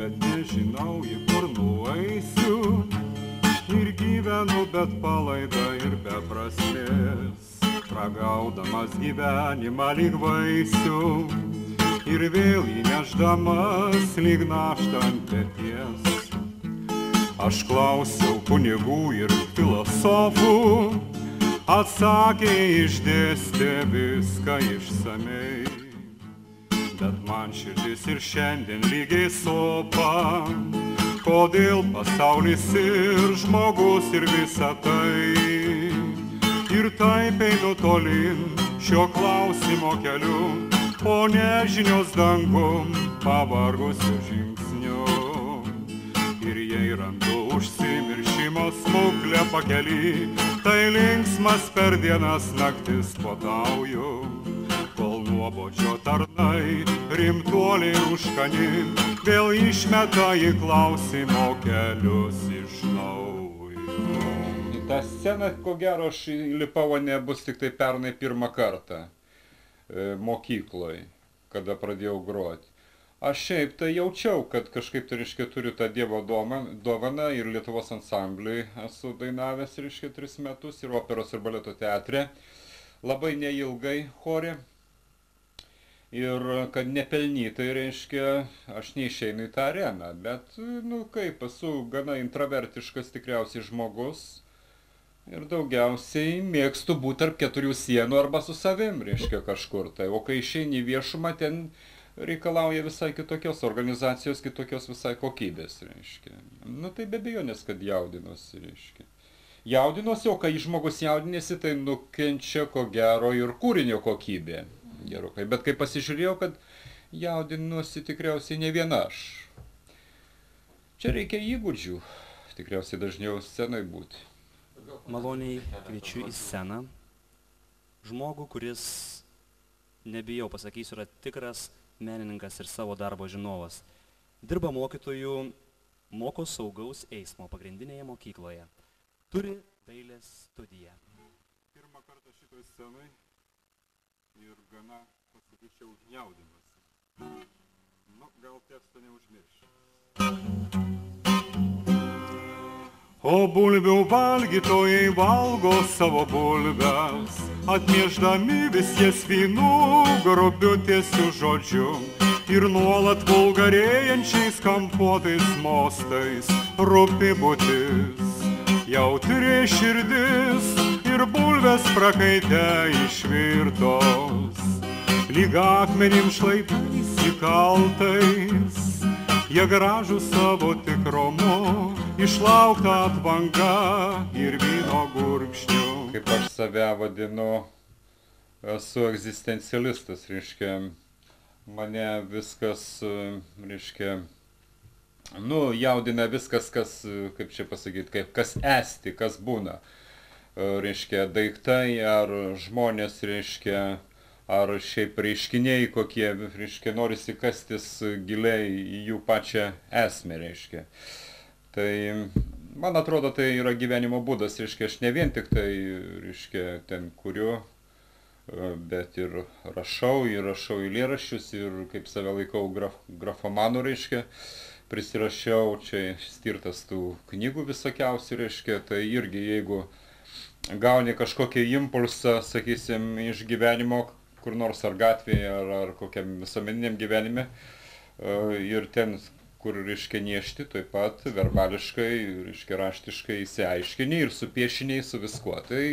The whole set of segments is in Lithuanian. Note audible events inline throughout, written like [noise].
bet nežinau į kur nueisiu. Ir gyvenu, bet palaida ir be prasmės. Ragaudamas gyvenimą lyg vaisių. Ir vėl įneždamas lyg naštą ant peties. Aš klausiau kunigų ir filosofų, atsakė išdėstė viską išsamei. Bet man širdis ir šiandien lygiai sopa, kodėl pasaulis ir žmogus ir visa tai. Ir taip einu tolin šio klausimo keliu, o nežinios dangum pavargusiu žingsniu. Ir jei randu užsimiršimo smuklę pakelį, tai linksmas per dienas naktis potauju. Nuobodžio tarnai, rimtuoliai užkani, vėl išmeta į klausimo kelius iš naujo. Į tą sceną, ko gero, aš įlipau nebus tik tai pernai pirmą kartą e, mokykloje, kada pradėjau groti. Aš šiaip tai jaučiau, kad kažkaip tai, reiškia, turiu tą Dievo dovaną ir Lietuvos ansambliui esu dainavęs, reiškia, tris metus ir operos ir baleto teatre. Labai neilgai chore. Ir kad nepelnytai, reiškia, aš neišeinu į tą areną, bet, nu kaip, esu gana intravertiškas tikriausiai žmogus. Ir daugiausiai mėgstu būti tarp keturių sienų arba su savim, reiškia, kažkur tai. O kai išeini į viešumą, ten reikalauja visai kitokios organizacijos, kitokios visai kokybės, reiškia. Nu tai be abejonės, kad jaudinuosi, reiškia. Jaudinuosi, o kai žmogus jaudinėsi, tai nukenčia ko gero ir kūrinio kokybė. Gerokai. Bet kai pasižiūrėjau, kad jaudinuosi tikriausiai ne viena aš. Čia reikia įgūdžių, tikriausiai dažniau scenai būti. Maloniai kviečiu į sceną žmogų, kuris, nebijau pasakysiu, yra tikras menininkas ir savo darbo žinovas. Dirba mokytojų, moko saugaus eismo pagrindinėje mokykloje. Turi dailės studiją. Pirmą kartą šitoj scenai ir gana, pasakyčiau, jaudinuosi. Nu, gal teksto neužmiršiu. O bulvių valgytojai valgo savo bulves, atmieždami vis jas vynų grobiu tiesiu žodžiu. Ir nuolat vulgarėjančiais kampuotais mostais rūpi būtis, jautri širdis ir bulves prakaite išvirtos. Lyg akmenim šlaitais įkaltais, jie gražų savo tikromu, išlaukta atvanga ir vyno gurkšnių. Kaip aš save vadinu, esu egzistencialistas, reiškia, mane viskas, reiškia, nu, jaudina viskas, kas, kaip čia pasakyti, kaip, kas esti, kas būna. E, Reiškia, daiktai ar žmonės, reiškia, ar šiaip reiškiniai kokie, reiškia, norisi kastis giliai į jų pačią esmę, reiškia. Tai man atrodo, tai yra gyvenimo būdas, reiškia, aš ne vien tik tai, reiškia, ten kuriu, e, bet ir rašau, ir rašau eilėraščius, ir kaip save laikau graf, grafomanu, reiškia, prisirašiau, čia stirtas tų knygų visokiausių, reiškia, tai irgi jeigu gauni kažkokį impulsą, sakysim, iš gyvenimo, kur nors ar gatvėje, ar, ar kokiam visuomeniniam gyvenime, e, ir ten kur reiškia niešti taip pat verbališkai, reiškia raštiškai įsiaiškini ir su piešiniai, su viskuo. Tai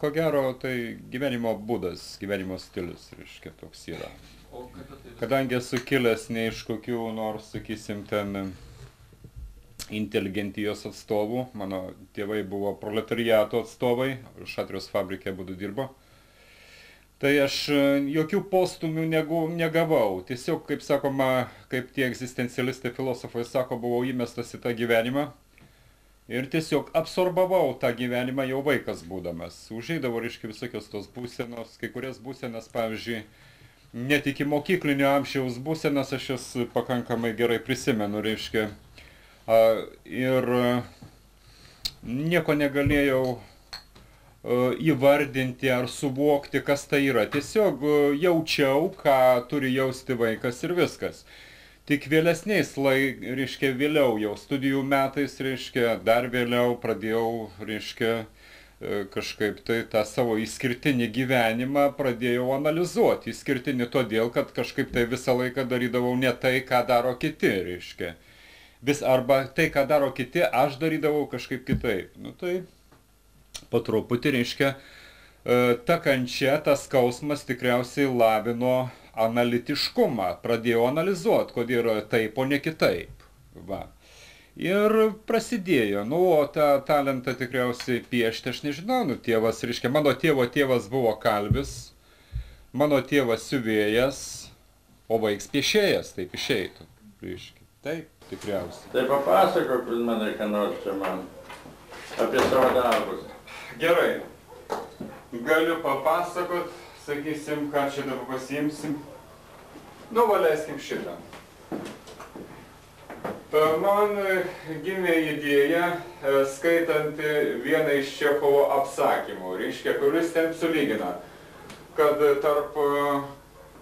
ko gero, tai gyvenimo būdas, gyvenimo stilius, reiškia, toks yra. Kadangi esu kilęs ne iš kokių nors, sakysim, ten inteligentijos atstovų, mano tėvai buvo proletariato atstovai, Šatrijos fabrike būdu dirbo, Tai aš e, jokių postumių negu, negavau. Tiesiog, kaip sakoma, kaip tie egzistencialistai filosofai sako, buvau įmestas į tą gyvenimą. Ir tiesiog absorbavau tą gyvenimą jau vaikas būdamas. Užeidavo, reiškia, visokios tos būsenos, kai kurias būsenas, pavyzdžiui, net iki mokyklinio amžiaus būsenas aš jas pakankamai gerai prisimenu, reiškia. Ir e, nieko negalėjau e, įvardinti ar suvokti, kas tai yra. Tiesiog e, jaučiau, ką turi jausti vaikas ir viskas. Tik vėlesniais, lai, reiškia, vėliau jau studijų metais, reiškia, dar vėliau pradėjau, reiškia, kažkaip tai tą savo įskirtinį gyvenimą pradėjau analizuoti. Įskirtinį todėl, kad kažkaip tai visą laiką darydavau ne tai, ką daro kiti, reiškia. Vis arba tai, ką daro kiti, aš darydavau kažkaip kitaip. Nu tai po truputį, reiškia, e, ta kančia, tas skausmas tikriausiai lavino analitiškumą, pradėjau analizuoti, kodėl yra taip, o ne kitaip. Va. Ir prasidėjo, nu, o tą talentą tikriausiai piešti, aš nežinau, nu, tėvas, reiškia, mano tėvo tėvas buvo kalvis, mano tėvas siuvėjas, o vaiks piešėjas, taip išeitų, reiškia. Taip, tikriausiai. Tai papasakok, man ką nors čia man apie savo darbus. Gerai, galiu papasakot, sakysim, ką čia dabar pasiimsim. Nu, valeiskim šitą. Man gimė idėja, e, skaitant vieną iš Čechovo apsakymų, reiškia, kuris ten sulygina, kad tarp, e,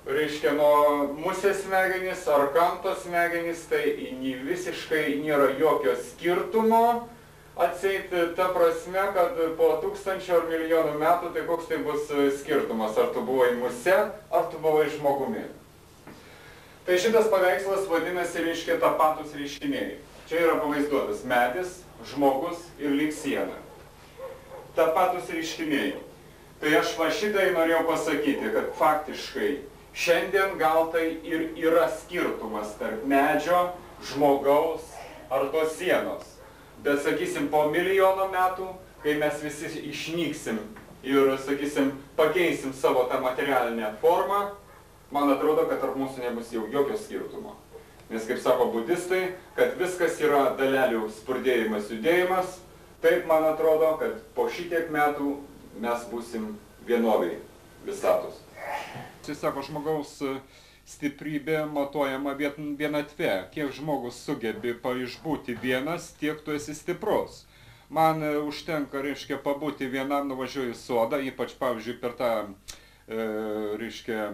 reiškia, nuo musės smegenys ar kanto smegenys, tai visiškai nėra jokio skirtumo, atseit ta prasme, kad po tūkstančio ar milijonų metų, tai koks tai bus skirtumas, ar tu buvai muse, ar tu buvai žmogumi. Tai šitas paveikslas vadinasi, reiškia, tapatus reiškiniai. Čia yra pavaizduotas medis, žmogus ir lyg siena. Tapatus reiškiniai. Tai aš va šitai norėjau pasakyti, kad faktiškai šiandien gal tai ir yra skirtumas tarp medžio, žmogaus ar tos sienos bet sakysim po milijono metų, kai mes visi išnyksim ir, sakysim, pakeisim savo tą materialinę formą, man atrodo, kad tarp mūsų nebus jau jokio skirtumo. Nes, kaip sako budistai, kad viskas yra dalelių spurdėjimas, judėjimas, taip man atrodo, kad po šitiek metų mes būsim vienodai visatos. Sako, žmogaus uh, stiprybė matuojama vienatve. Kiek žmogus sugebi išbūti vienas, tiek tu esi stiprus. Man e, užtenka, reiškia, pabūti vienam nuvažiuoju į sodą, ypač, pavyzdžiui, per tą, e, reiškia,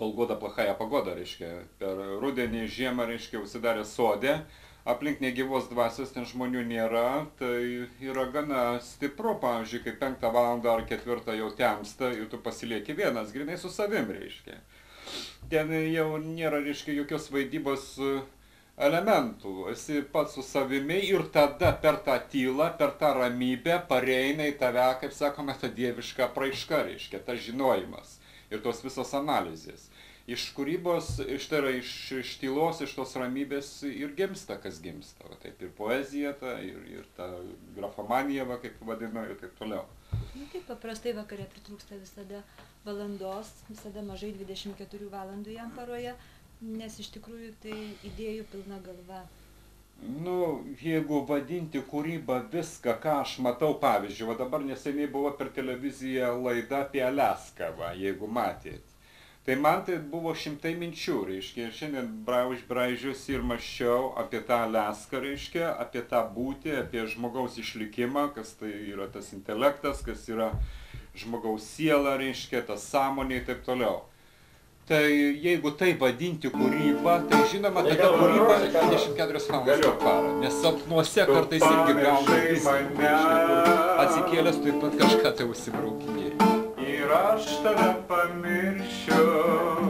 palgoda plachaja pagoda, reiškia, per rudenį, žiemą, reiškia, užsidarė sodė, aplink negyvos dvasios ten žmonių nėra, tai yra gana stipru, pavyzdžiui, kai penktą valandą ar ketvirtą jau temsta ir tu pasilieki vienas, grinai su savim, reiškia ten jau nėra, reiškia, jokios vaidybos e, elementų. Esi pats su savimi ir tada per tą tylą, per tą ramybę pareina į tave, kaip sakome, ta dieviška praiška, reiškia, tas žinojimas ir tos visos analizės. Iš kūrybos, iš tai yra iš, iš tylos, iš tos ramybės ir gimsta, kas gimsta. Va, taip ir poezija, ta, ir, ir ta grafomanija, va, kaip vadinu, ir taip toliau. Nu, taip paprastai vakarė pritrūksta visada valandos, visada mažai 24 valandų jam paroje, nes iš tikrųjų tai idėjų pilna galva. Nu, jeigu vadinti kūrybą viską, ką aš matau, pavyzdžiui, va dabar neseniai buvo per televiziją laida apie Alaską, va, jeigu matėt. Tai man tai buvo šimtai minčių, reiškia, ir šiandien brauž, braižiuosi ir maščiau apie tą Alaską, reiškia, apie tą būtį, apie žmogaus išlikimą, kas tai yra tas intelektas, kas yra žmogaus siela, reiškia, tas sąmonė ir taip toliau. Tai jeigu tai vadinti kūrybą, tai žinoma, tada kūryba 24 valandas per parą, nes sapnuose kartais irgi gauna visą. Atsikėlęs taip pat kažką tai užsibraukinėjai ir aš tave pamiršiu.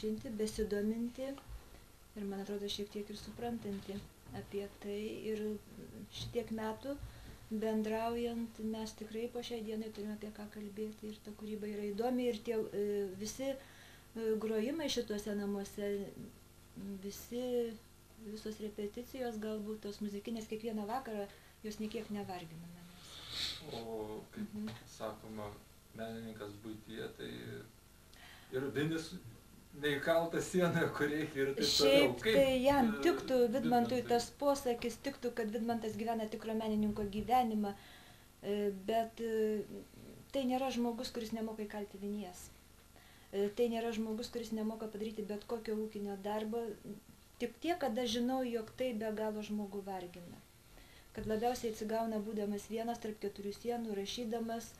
Prijaučianti, besidominti ir man atrodo šiek tiek ir suprantanti apie tai. Ir šitiek metų bendraujant mes tikrai po šiai dienai turime apie ką kalbėti ir ta kūryba yra įdomi ir tie e, visi e, grojimai šituose namuose, visi, visos repeticijos galbūt tos muzikinės kiekvieną vakarą, jos niekiek nevargina manęs. O kaip Mhm. sakoma, menininkas būtyje, tai ir vinis neįkalta sienoje, kur reikia ir taip toliau. Šiaip Kaip, tai jam e, tiktų Vidmantui tas posakis, tiktų, kad Vidmantas gyvena tikro menininko gyvenimą, e, bet e, tai nėra žmogus, kuris nemoka įkalti vinies. Tai nėra žmogus, kuris nemoka padaryti bet kokio ūkinio darbo, tik tiek, kad aš žinau, jog tai be galo žmogų vargina. Kad labiausiai atsigauna būdamas vienas tarp keturių sienų, rašydamas,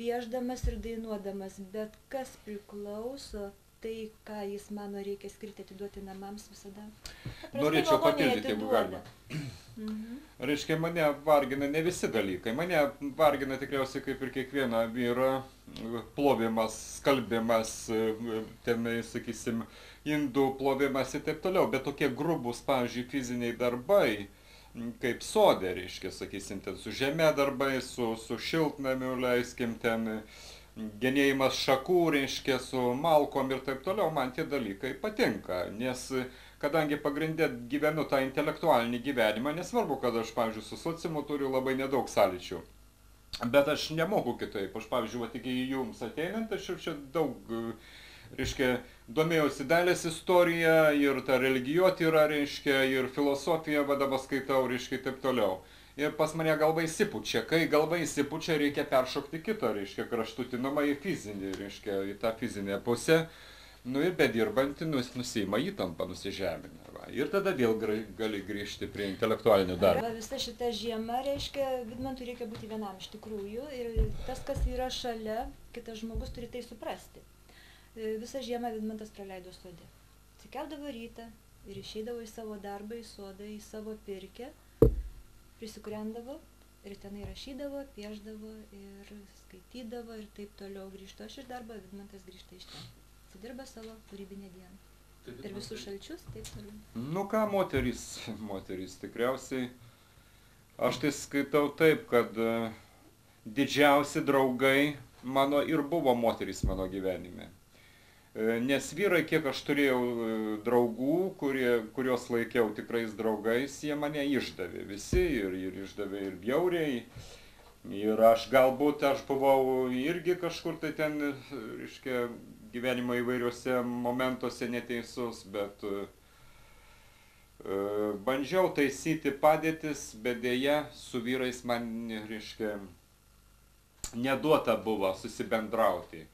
pieždamas ir dainuodamas, bet kas priklauso, tai, ką jis mano reikia skirti atiduoti namams visada. Paprastai Norėčiau papildyti, jeigu galima. Mhm. Reiškia, mane vargina ne visi dalykai. Mane vargina tikriausiai kaip ir kiekvieną vyrą plovimas, skalbimas, tenai, sakysim, indų plovimas ir taip toliau. Bet tokie grubus, pavyzdžiui, fiziniai darbai, kaip sodė, reiškia, sakysim, ten su žemė darbai, su, su šiltnamiu, leiskim, ten genėjimas šakų, reiškia, su malkom ir taip toliau, man tie dalykai patinka, nes kadangi pagrindė gyvenu tą intelektualinį gyvenimą, nesvarbu, kad aš, pavyzdžiui, su sociumu turiu labai nedaug sąlyčių. Bet aš nemoku kitaip. Aš, pavyzdžiui, vat iki jums ateinant, aš jau čia daug, reiškia, domėjausi dalės istoriją ir ta religijotyra, reiškia, ir filosofija, va dabar skaitau, reiškia, taip toliau. Ir pas mane galva įsipučia. Kai galva įsipučia, reikia peršokti kitą, reiškia, kraštutinumą į fizinį, reiškia, į tą fizinę pusę. Nu ir bedirbanti nus, nusima įtampą, nusižemina. Va. Ir tada vėl gra- gali grįžti prie intelektualinio darbo. Visa šita žiema reiškia, Vidmantui reikia būti vienam iš tikrųjų ir tas, kas yra šalia, kitas žmogus turi tai suprasti. E, Visą žiemą Vidmantas praleido sode. Atsikeldavo rytą ir išeidavo į savo darbą, į sodą, į savo pirkę, prisikurendavo ir tenai rašydavo, pieždavo ir skaitydavo ir taip toliau grįžtų aš iš darbo, Vidmantas grįžta iš ten. Sudirba savo kūrybinę dieną. Tai Per visus šalčius, taip toliau. Nu ką, moterys, [laughs] moterys tikriausiai. Aš tai skaitau taip, kad e, didžiausi draugai mano ir buvo moterys mano gyvenime. E, Nes vyrai, kiek aš turėjau e, draugų, kurie, kuriuos laikiau tikrais draugais, jie mane išdavė visi ir, ir išdavė ir bjauriai. Ir aš galbūt aš buvau irgi kažkur tai ten, e, reiškia, gyvenimo įvairiuose momentuose neteisus, bet e, bandžiau taisyti padėtis, bet dėja su vyrais man, reiškia, neduota buvo susibendrauti.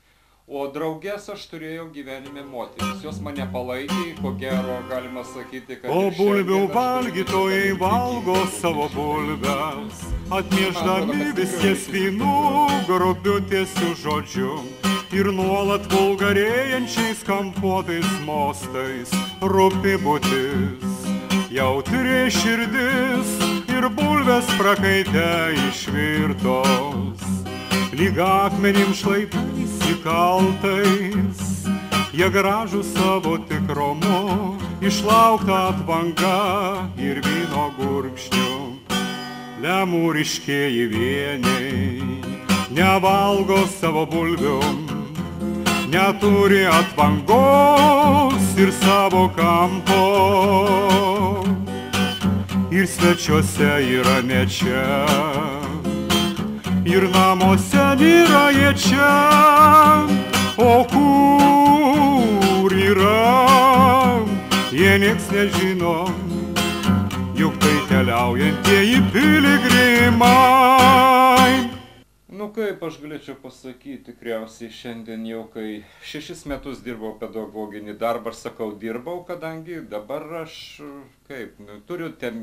O draugės aš turėjau gyvenime moteris. Jos mane palaikė, ko gero galima sakyti, kad... O bulvių valgytojai valgo savo bulves, atmiešdami vis vynų grobiu tiesiu žodžiu. Ir nuolat vulgarėjančiais kampuotais mostais rūpi būtis, jautri širdis ir bulves prakaite išvirtos. Lyg akmenim šlaitais įkaltais, jie gražų savo tikromu, išlaukta atvanga ir vyno gurkščių. Lemūriškieji vieniai nevalgo savo bulvių, neturi atvangos ir savo kampo. Ir svečiuose yra ne čia, ir namuose nėra jie čia, o kur yra, jie nieks nežino, juk tai keliaujantieji piligrimai. Nu kaip aš galėčiau pasakyti, tikriausiai šiandien jau kai šešis metus dirbau pedagoginį darbą, aš sakau dirbau, kadangi dabar aš kaip, nu, turiu ten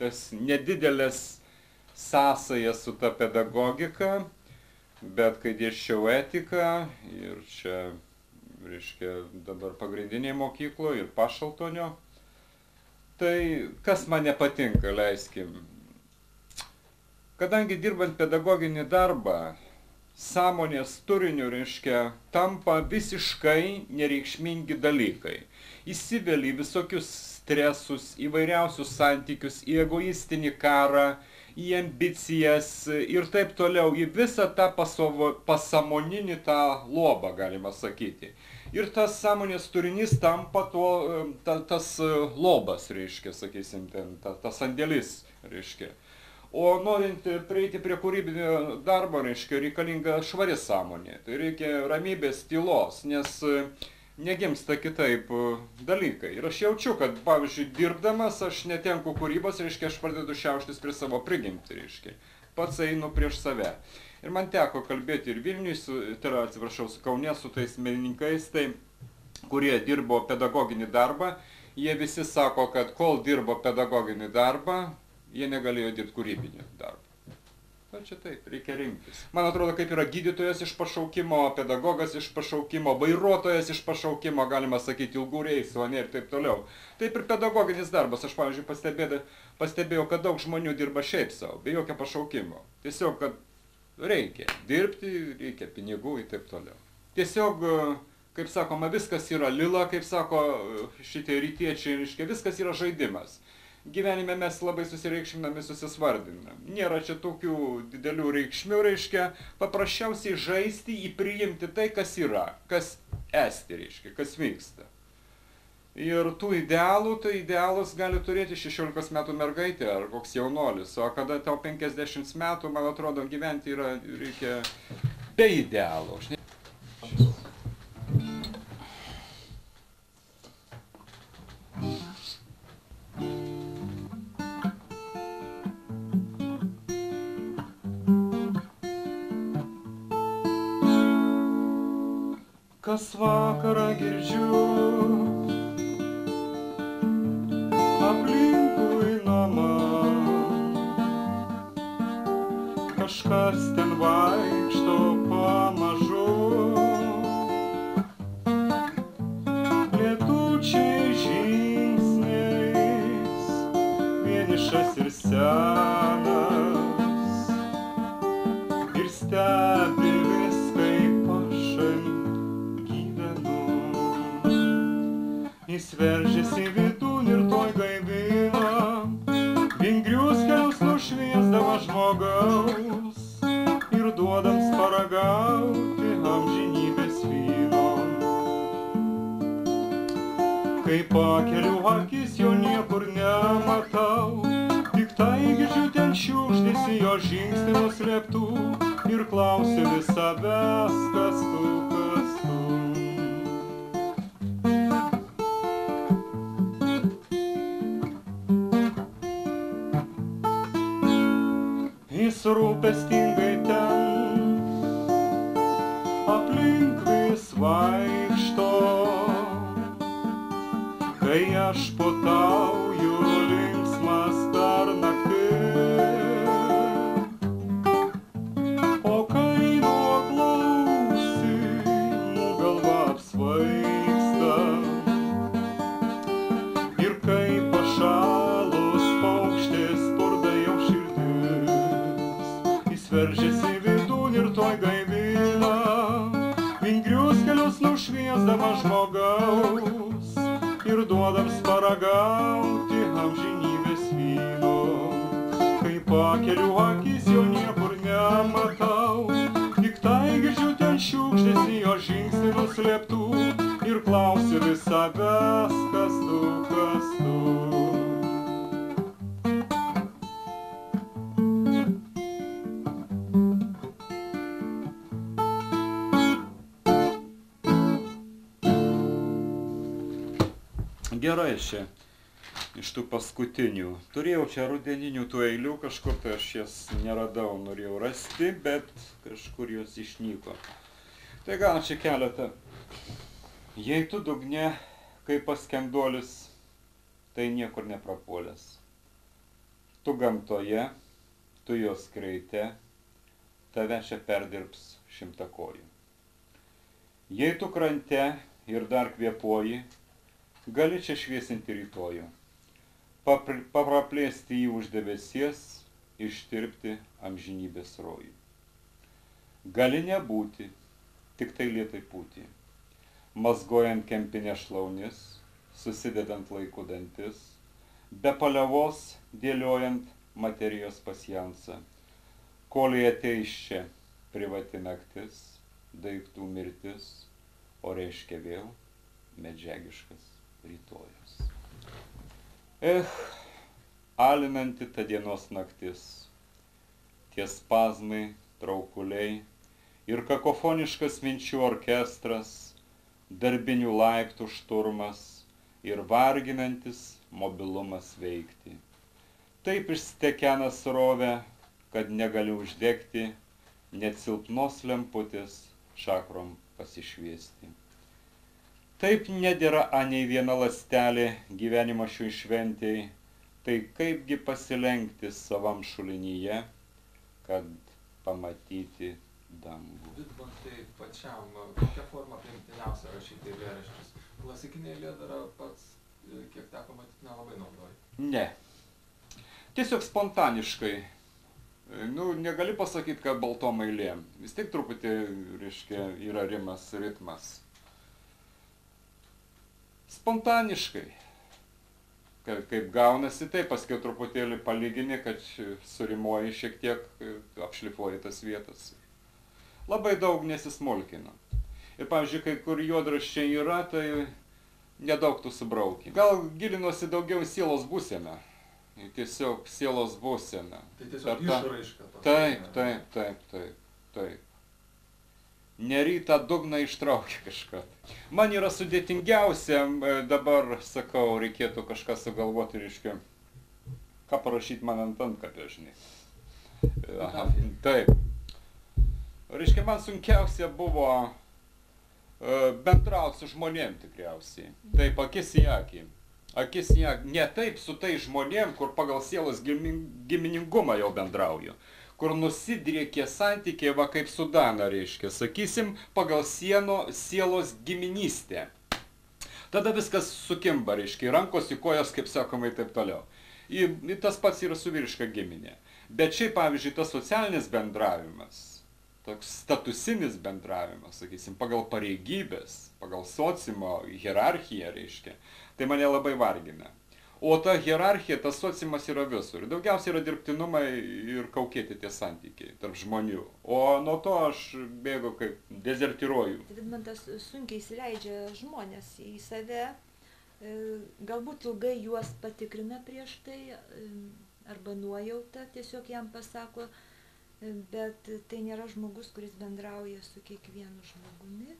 tas nedidelės sąsajas su ta pedagogika, bet kai dėščiau etiką ir čia, reiškia, dabar pagrindiniai mokykloje ir pašaltonio, tai kas man nepatinka, leiskim, Kadangi dirbant pedagoginį darbą, sąmonės turiniu, reiškia, tampa visiškai nereikšmingi dalykai. Įsiveli visokius stresus, įvairiausius santykius, į egoistinį karą, į ambicijas ir taip toliau, į visą tą pasovo, pasamoninį tą lobą, galima sakyti. Ir tas sąmonės turinys tampa tuo, ta, tas lobas, reiškia, sakysim, ten, ta, tas sandėlis, reiškia. O norint prieiti prie kūrybinio darbo, reiškia, reikalinga švari sąmonė. Tai reikia ramybės, tylos, nes e, negimsta kitaip e, dalykai. Ir aš jaučiu, kad, pavyzdžiui, dirbdamas aš netenku kūrybos, reiškia, aš pradedu šiauštis prie savo prigimtį, reiškia. Pats einu prieš save. Ir man teko kalbėti ir Vilniui, su, tai yra, atsiprašau, su Kaunė, su tais menininkais, tai, kurie dirbo pedagoginį darbą. Jie visi sako, kad kol dirbo pedagoginį darbą, jie negalėjo dirbti kūrybinį darbą. Na čia taip, reikia rinktis. Man atrodo, kaip yra gydytojas iš pašaukimo, pedagogas iš pašaukimo, vairuotojas iš pašaukimo, galima sakyti, ilgų reisų, ne ir taip toliau. Taip ir pedagoginis darbas. Aš, pavyzdžiui, pastebėjau, pastebėjau, kad daug žmonių dirba šiaip savo, be jokio pašaukimo. Tiesiog, kad reikia dirbti, reikia pinigų ir taip toliau. Tiesiog, kaip sakoma, viskas yra lila, kaip sako šitie rytiečiai, reiškia, viskas yra žaidimas gyvenime mes labai susireikšminami, susisvardiname. Nėra čia tokių didelių reikšmių, reiškia, paprasčiausiai žaisti, įpriimti tai, kas yra, kas esti, reiškia, kas vyksta. Ir tų idealų, tai idealus gali turėti 16 metų mergaitė ar koks jaunolis, o kada tau 50 metų, man atrodo, gyventi yra, reikia be idealų. Kas vakarą girdžiu. Aplinkui namą kažkas ten vaikšto Jis veržiasi vidun ir toj gaivina, vingrius kelius nušviesdama žmogaus ir duodams paragauti amžinybės vyno. Kai pakeliu akis jo niekur nematau, tik tai girdžiu ten šiukšdėsi jo žingsnį nuslėptų ir klausiu vis savęs, kas tu, kas tu. Kai aš duodams paragauti amžinybės vyno. Kai pakeliu akis jo niekur nematau, tik tai girdžiu ten šiukšdėsi jo žingsnį nuslėptų ir klausiu vis savęs, kas tu, kas tu. Gerai čia iš tų paskutinių. Turėjau čia rudeninių tų eilių, kažkur tai aš jas neradau, norėjau rasti, bet kažkur jos išnyko. Tai gal čia keletą. Jei tu dugne, kaip paskenduolis, tai niekur neprapuolės. Tu gamtoje, tu jos kreite, tave čia perdirbs šimtakojų. Jei tu krante ir dar kvėpuoji, gali čia šviesinti rytojų, papr- papraplėsti jį už debesies, ištirpti amžinybės rojų. gali nebūti, tik tai lietai pūti. Mazgojant kempinę šlaunis, susidedant laikų dantis, be paliavos dėliojant materijos pasjansą. Koliai ateis čia privati naktis, daiktų mirtis, o reiškia vėl medžiagiškas rytojus. Eh, alinanti ta dienos naktis, tie spazmai, traukuliai ir kakofoniškas minčių orkestras, darbinių laiptų šturmas ir varginantis mobilumas veikti. Taip išstekena srovę, kad negaliu uždegti net silpnos lemputės šakrom pasišviesti. Taip nedėra anei viena lastelė gyvenimo šiui šventėjai, tai kaipgi pasilenkti savam šulinyje, kad pamatyti dangų. Vidmantai pačiam, kokia forma priimtiniausia rašyti eilėraščius? Klasikinė eilėdara pats, e, kiek teko matyti, nelabai naudoji. Ne. Tiesiog spontaniškai. Nu, negali pasakyti, kad baltom eilėm. Vis tiek truputį, reiškia, yra rimas, ritmas. Spontaniškai. Ka- Kaip gaunasi, tai paskui truputėlį palygini, kad surimuoji šiek tiek, apšlifuoji tas vietas. Labai daug nesismulkina. Ir pavyzdžiui, kai kur juodraščiai yra, tai nedaug tų subrauki. Gal gilinuosi daugiau į sielos būseną. Tiesiog sielos būseną. Tai tiesiog tą- išraiška tokia. Taip, taip, taip, taip, taip. Nerytą dugną ištraukia kažką. Man yra sudėtingiausia, e, dabar sakau, reikėtų kažką sugalvoti, reiškia, ką parašyti man ant antkapio, žinai. E, Aha, taip. Reiškia, man sunkiausia buvo e, bendrauti su žmonėm tikriausiai. Taip, akis į akį. Akis į akį. Ne taip su tai žmonėm, kur pagal sielos gimin- giminingumą jau bendrauju. Kur nusidriekė santykiai, va kaip su Dana reiškia, sakysim, pagal sieno, sielos giminystę. Tada viskas sukimba, reiškia, rankos, į kojas, kaip sakoma, ir taip toliau. į, į tas pats yra su vyriška giminė. Bet šiaip, pavyzdžiui, tas socialinis bendravimas, toks statusinis bendravimas, sakysim, pagal pareigybės, pagal sociumo hierarchiją, reiškia, tai mane labai vargina. O ta hierarchija, tas sociumas yra visur. Daugiausiai yra dirbtinumai ir kaukėti tie santykiai tarp žmonių. O nuo to aš bėgu kaip dezertiruoju. Tai Vidmantas sunkiai įsileidžia žmonės į save, e, galbūt ilgai juos patikrina prieš tai, e, arba nuojauta tiesiog jam pasako, e, bet tai nėra žmogus, kuris bendrauja su kiekvienu žmogumi.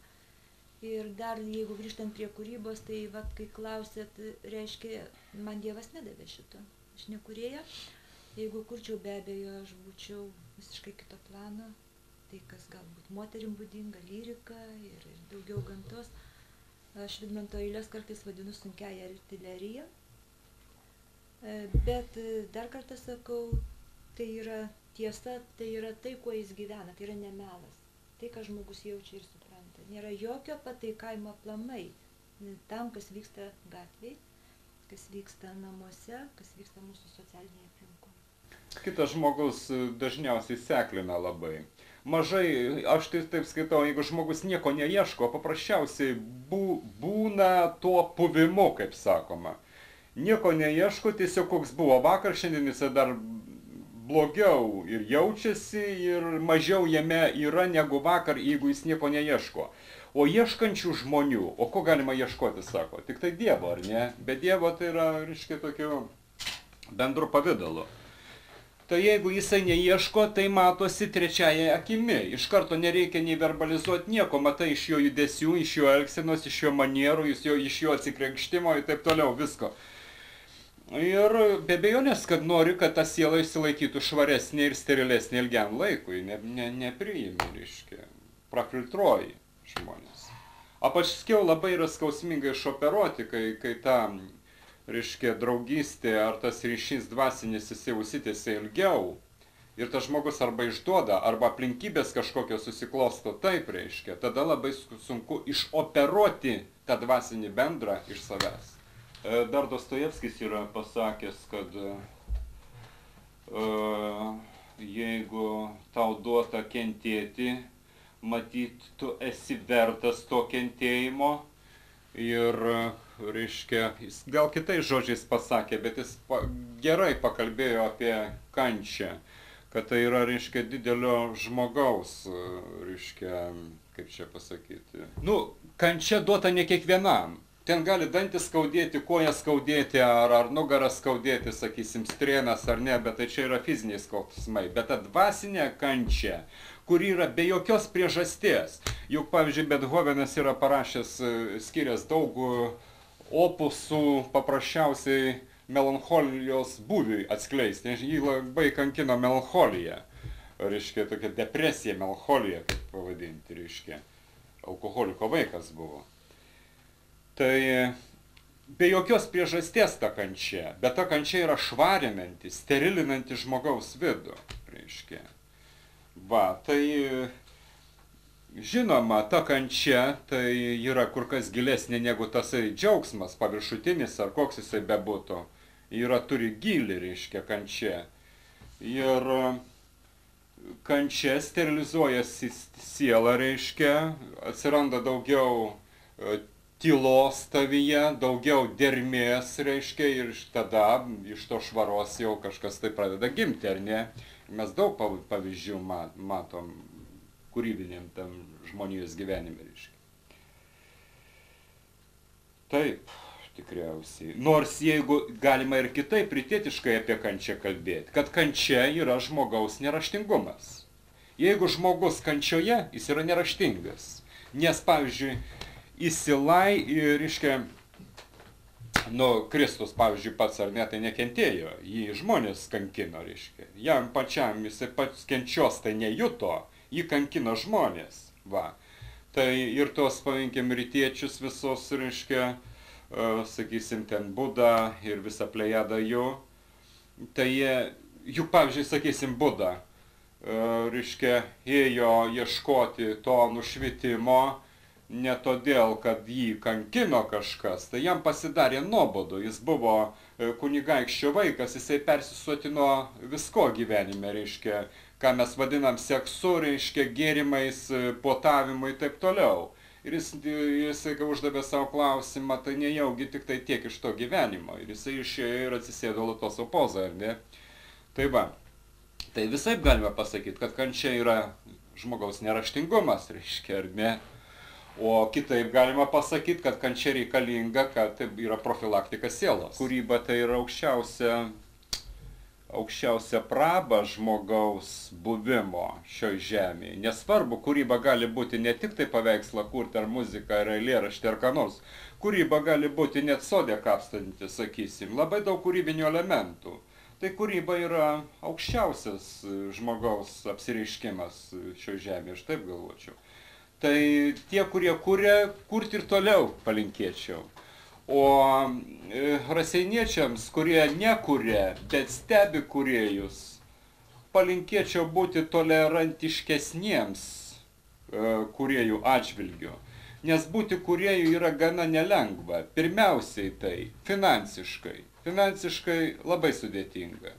Ir dar jeigu grįžtant prie kūrybos, tai vat, kai klausėt, reiškia, man Dievas nedavė šito. Aš nekurėja. Jeigu kurčiau, be abejo, aš būčiau visiškai kito plano, tai kas galbūt moterim būdinga, lyrika ir, ir daugiau gamtos. Aš Vidmanto eilės kartais vadinu sunkiaja artilerija. E, Bet e, dar kartą sakau, tai yra tiesa, tai yra tai, kuo jis gyvena, tai yra nemelas. Tai, ką žmogus jaučia ir supranta. Nėra jokio pataikavimo aplamai e, tam, kas vyksta gatvėje, kas vyksta namuose, kas vyksta mūsų socialinėje aplinkoje. Kitas žmogus e, dažniausiai seklina labai. Mažai, aš tai taip skaitau, jeigu žmogus nieko neieško, paprasčiausiai bū, būna tuo puvimu, kaip sakoma. Nieko neieško, tiesiog koks buvo vakar, šiandien jisai dar blogiau ir jaučiasi ir mažiau jame yra negu vakar, jeigu jis nieko neieško. O ieškančių žmonių, o ko galima ieškoti, sako, tik tai Dievo, ar ne? Bet Dievo tai yra, reiškia, tokiu bendru pavydalu. Tai jeigu jisai neieško, tai matosi trečiaja akimi. Iš karto nereikia nei verbalizuoti nieko, matai iš jo judesių, iš jo elgsenos, iš jo manierų, iš jo, iš jo atsikrenkštimo ir taip toliau visko. Ir be abejonės, kad nori, kad ta siela išsilaikytų švaresnė ir sterilesnė ilgiam laikui, ne, ne, nepriimi, reiškia, prafiltruoji žmonės. Apačskiau labai yra skausmingai išoperuoti, kai, kai ta, reiškia, draugystė ar tas ryšys dvasinis jisai užsitėsi ilgiau. Ir tas žmogus arba išduoda, arba aplinkybės kažkokios susiklosto taip, reiškia, tada labai su- sunku išoperuoti tą dvasinį bendrą iš savęs. E, Dar Dostojevskis yra pasakęs, kad e, jeigu tau duota kentėti, matyt, tu esi vertas to kentėjimo. Ir, reiškia, jis gal kitais žodžiais pasakė, bet jis pa, gerai pakalbėjo apie kančią, kad tai yra, reiškia, didelio žmogaus, reiškia, kaip čia pasakyti. Nu, kančia duota ne kiekvienam. Ten gali dantis skaudėti, koją skaudėti, ar, ar nugarą skaudėti, sakysim, strėnas ar ne, bet tai čia yra fiziniai skausmai. Bet ta dvasinė kančia, kuri yra be jokios priežasties. Juk, pavyzdžiui, Bethovenas yra parašęs, e, skirias daug e, opusų paprasčiausiai melancholijos būviui atskleisti, nes jį labai kankino melancholija. Reiškia, tokia depresija, melancholija, kaip pavadinti, reiškia. Alkoholiko vaikas buvo. Tai be jokios priežasties ta kančia, bet ta kančia yra švarinanti, sterilinanti žmogaus vidų, reiškia. Va, tai žinoma, ta kančia tai yra kur kas gilesnė negu tasai džiaugsmas, paviršutinis ar koks jisai bebūtų. Yra turi gilį, reiškia, kančia. Ir kančia sterilizuoja sielą, reiškia, atsiranda daugiau tylos tavyje, daugiau dermės, reiškia, ir tada iš to švaros jau kažkas tai pradeda gimti, ar ne? Mes daug pavyzdžių matom kūrybiniam tam žmonijos gyvenime, reiškia. Taip, tikriausiai. Nors jeigu galima ir kitaip pritėtiškai apie kančią kalbėti, kad kančia yra žmogaus neraštingumas. Jeigu žmogus kančioje, jis yra neraštingas. Nes, pavyzdžiui, įsilai ir, reiškia, nu, Kristus, pavyzdžiui, pats ar ne, tai nekentėjo, jį žmonės kankino, reiškia. Jam pačiam jisai pats kenčios tai nejuto, jį kankino žmonės, va. Tai ir tos, pavinkim, rytiečius visos, reiškia, uh, sakysim, ten Buda ir visa plejada jų, tai jie, juk, pavyzdžiui, sakysim, Buda, uh, reiškia, ėjo ieškoti to nušvitimo, ne todėl, kad jį kankino kažkas, tai jam pasidarė nuobodu, jis buvo e, kunigaikščio vaikas, jisai persisotino visko gyvenime, reiškia, ką mes vadinam seksu, reiškia, gėrimais, e, potavimu ir taip toliau. Ir jis, jisai uždavė savo klausimą, tai nejaugi tik tai tiek iš to gyvenimo. Ir jisai išėjo ir atsisėdo lotoso pozą, ar ne? Tai va, tai visai galime pasakyti, kad kančia yra žmogaus neraštingumas, reiškia, ar ne? O kitaip galima pasakyti, kad kančia reikalinga, kad tai yra profilaktika sielos. Kūryba tai yra aukščiausia, aukščiausia praba žmogaus buvimo šioj žemėje. Nesvarbu, kūryba gali būti ne tik tai paveikslą kurti, ar muziką, ar eilėraštį, ar ką nors. Kūryba gali būti net sodė kapstanti, sakysim. Labai daug kūrybinių elementų. Tai kūryba yra aukščiausias žmogaus apsireiškimas šio žemėje, aš taip galvočiau. Tai tie, kurie kūrė, kurti ir toliau palinkėčiau. O e, raseiniečiams, kurie nekūrė, bet stebi kūrėjus, palinkėčiau būti tolerantiškesniems e, kūrėjų atžvilgiu. Nes būti kūrėjų yra gana nelengva. Pirmiausiai tai finansiškai. Finansiškai labai sudėtinga.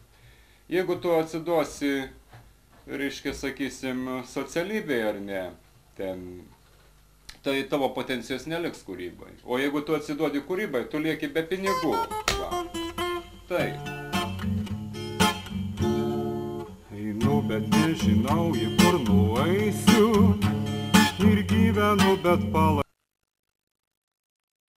Jeigu tu atsiduosi, reiškia, sakysim, socialybėje ar ne, ten, tai tavo potencijos neliks kūrybai. O jeigu tu atsiduodi kūrybai, tu lieki be pinigų. Va. Taip. Einu, bet nežinau, į kur nueisiu. Ir gyvenu, bet palaikau.